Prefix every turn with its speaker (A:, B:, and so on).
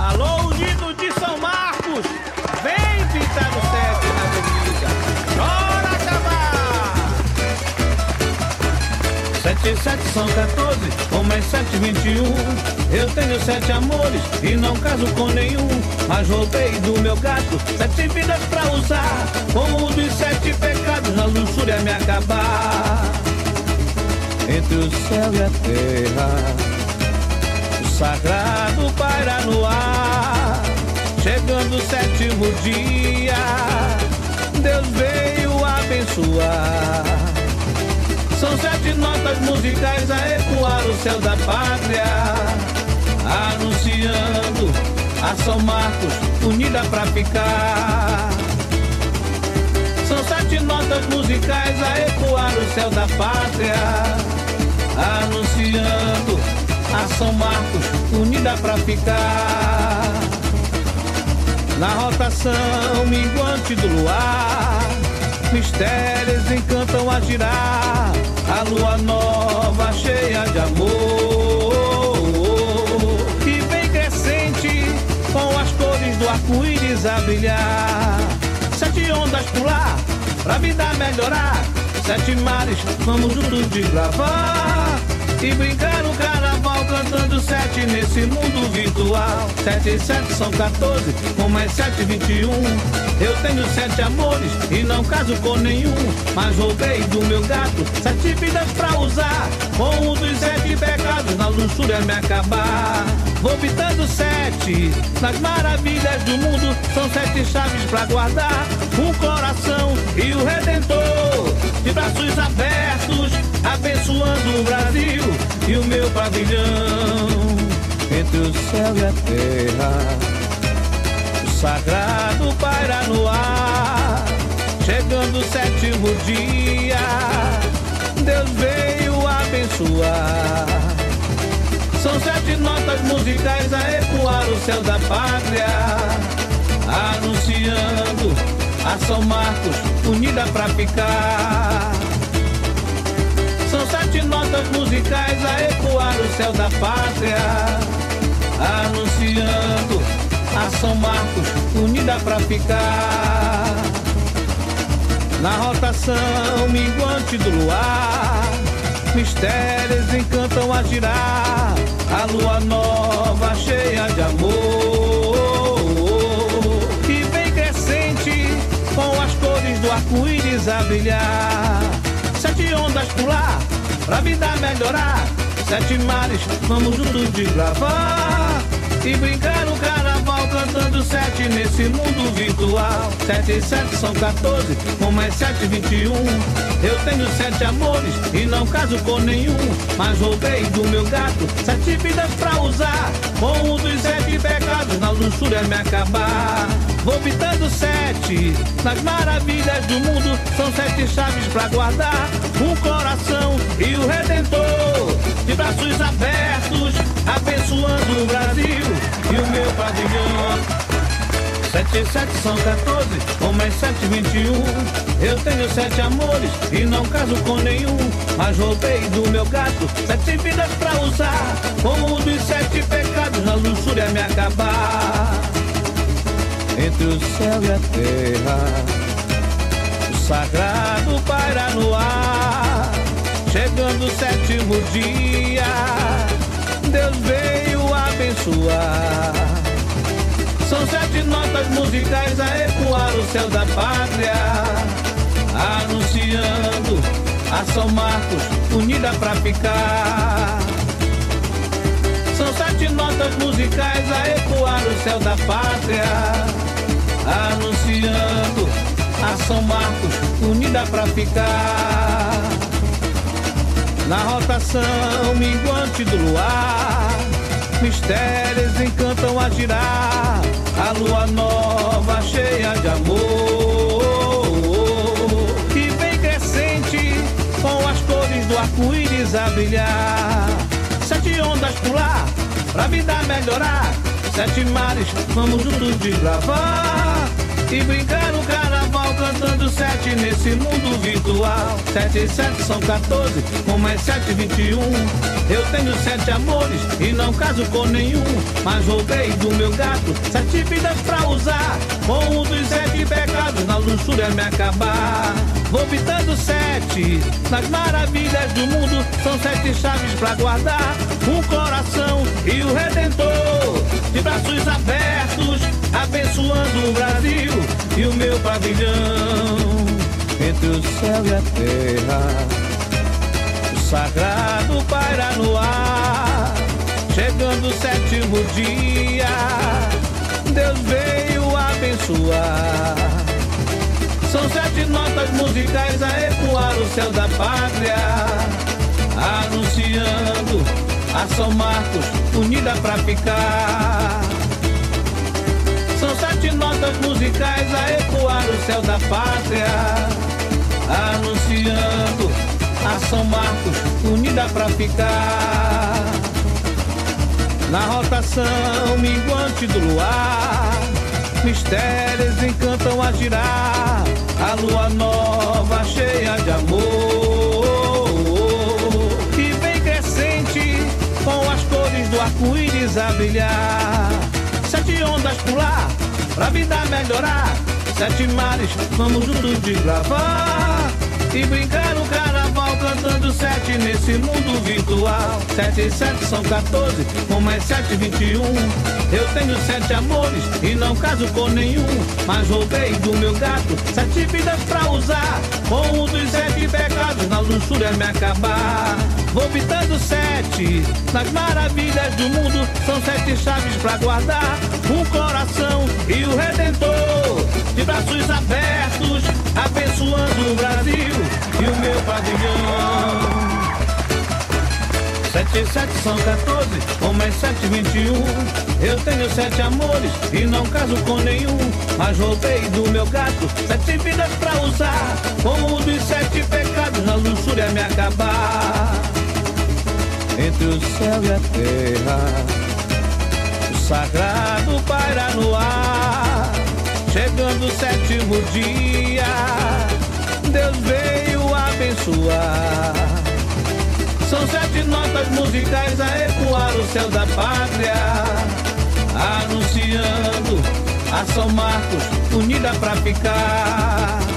A: Alô, Unido de São Marcos, vem pintar no sete na avenida. Chora acabar! Sete, sete são 14, com mais sete, vinte e um. Eu tenho sete amores e não caso com nenhum. Mas roubei do meu gato sete vidas pra usar. Com um dos sete pecados, a luxúria me acabar. Entre o céu e a terra sagrado paira no ar. Dia, Deus veio abençoar. São sete notas musicais a ecoar o céu da pátria, anunciando a São Marcos unida pra ficar. São sete notas musicais a ecoar o céu da pátria, anunciando a São Marcos, unida pra ficar. Na rotação minguante do luar, mistérios encantam a girar. A lua nova cheia de amor, que vem crescente com as cores do arco-íris a brilhar. Sete ondas pular, pra vida melhorar. Sete mares, vamos juntos desbravar e brincar sete nesse mundo virtual. Sete e sete são 14, com mais sete, vinte e um. Eu tenho sete amores e não caso com nenhum. Mas roubei do meu gato sete vidas pra usar. Com um dos sete pecados na luxúria me acabar. Vou pitando sete nas maravilhas do mundo. São sete chaves pra guardar um coração e o redentor de braços abertos, abençoando o Brasil e o meu pavilhão entre o céu e a terra. O sagrado paira no ar, chegando o sétimo dia. Deus veio abençoar. São sete notas musicais a ecoar o céu da pátria, anunciando a São Marcos unida pra ficar. São sete notas musicais a ecoar o céu da pátria, anunciando a São Marcos unida pra ficar. Na rotação minguante do luar, mistérios encantam a girar. A lua nova cheia de amor, que vem crescente com as cores do arco-íris a brilhar sete ondas pular, pra vida melhorar. Sete mares, vamos juntos desbravar. E brincar no carnaval cantando sete nesse mundo virtual. Sete e sete são 14, com mais sete, vinte e um. Eu tenho sete amores e não caso com nenhum. Mas roubei do meu gato sete vidas pra usar. Com um dos sete pecados na luxúria me acabar. Vou pitando sete nas maravilhas do mundo. São sete chaves pra guardar um coração e o redentor de braços abertos, abençoando o Brasil e o meu pavilhão. Sete e sete são 14, com mais sete, vinte e um. Eu tenho sete amores e não caso com nenhum. Mas roubei do meu gato sete vidas pra usar. Um dos sete pecados, a luxúria me acabar. Entre o céu e a terra, o sagrado paira no ar. Chegando o sétimo dia, Deus veio abençoar. São sete notas musicais a ecoar o céu da pátria, anunciando a São Marcos unida pra ficar. São sete notas musicais a ecoar o céu da pátria, anunciando a São Marcos unida pra ficar. Na rotação minguante do luar, mistérios encantam a girar. A lua nova cheia de amor, que vem crescente com as cores do arco-íris a brilhar. Sete ondas pular, pra vida melhorar. Sete mares, vamos juntos desbravar. E brincar no carnaval cantando sete nesse mundo virtual. Sete e sete são 14, com mais sete, vinte e um. Eu tenho sete amores e não caso com nenhum, mas roubei do meu gato sete vidas pra usar. Com um dos sete pecados na luxúria me acabar. Vou pitando sete nas maravilhas do mundo, são sete chaves pra guardar um coração e o Redentor de braços abertos, abençoando o Brasil o meu pavilhão entre o céu e a terra. O sagrado paira no ar, chegando o sétimo dia. Deus veio abençoar. São sete notas musicais a ecoar o céu da pátria, anunciando a São Marcos unida pra ficar. Sete notas musicais a ecoar o céu da pátria, anunciando a São Marcos unida pra ficar. Na rotação minguante do luar, mistérios encantam a girar, a lua nova cheia de amor. E vem crescente com as cores do arco-íris a brilhar. Sete ondas pular, pra vida melhorar. Sete mares, vamos juntos desbravar. E brincar no carnaval cantando sete nesse mundo virtual. Sete e sete são 14, com mais sete, vinte e um. Eu tenho sete amores e não caso com nenhum. Mas roubei do meu gato sete vidas pra usar. Com um dos sete pecados na luxúria me acabar. Vou pitando sete nas maravilhas do mundo. São sete chaves pra guardar um coração e o Redentor de braços abertos, abençoando o Brasil e o meu pavilhão. Sete e sete são 14, com mais sete, vinte e um. Eu tenho sete amores e não caso com nenhum. Mas roubei do meu gato sete vidas pra usar. Com um dos sete pecados na luxúria me acabar. Entre o céu e a terra, o sagrado paira no ar. Chegando o sétimo dia, Deus veio abençoar. São sete notas musicais a ecoar o céu da pátria, anunciando a São Marcos unida pra ficar.